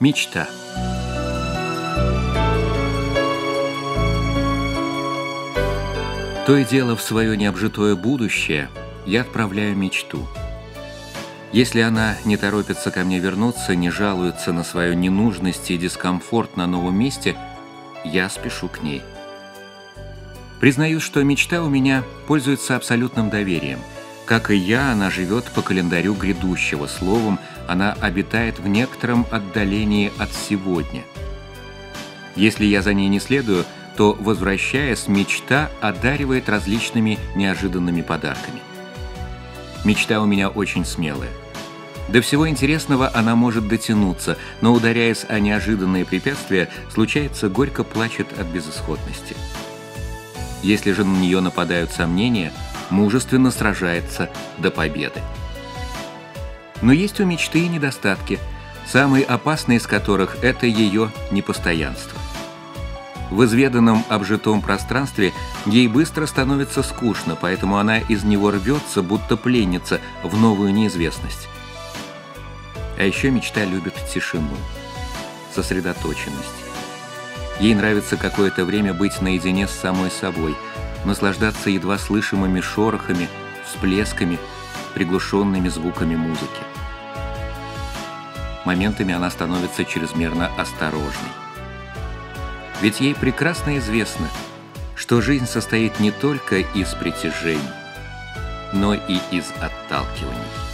Мечта. То и дело в свое необжитое будущее я отправляю мечту. Если она не торопится ко мне вернуться, не жалуется на свою ненужность и дискомфорт на новом месте, я спешу к ней. Признаюсь, что мечта у меня пользуется абсолютным доверием – как и я, она живет по календарю грядущего, словом, она обитает в некотором отдалении от сегодня. Если я за ней не следую, то, возвращаясь, мечта одаривает различными неожиданными подарками. Мечта у меня очень смелая. До всего интересного она может дотянуться, но, ударяясь о неожиданные препятствия, случается горько плачет от безысходности. Если же на нее нападают сомнения – мужественно сражается до победы. Но есть у мечты и недостатки, самый опасный из которых – это ее непостоянство. В изведанном обжитом пространстве ей быстро становится скучно, поэтому она из него рвется, будто пленница, в новую неизвестность. А еще мечта любит тишину, сосредоточенность. Ей нравится какое-то время быть наедине с самой собой – наслаждаться едва слышимыми шорохами, всплесками, приглушенными звуками музыки. Моментами она становится чрезмерно осторожной. Ведь ей прекрасно известно, что жизнь состоит не только из притяжений, но и из отталкиваний.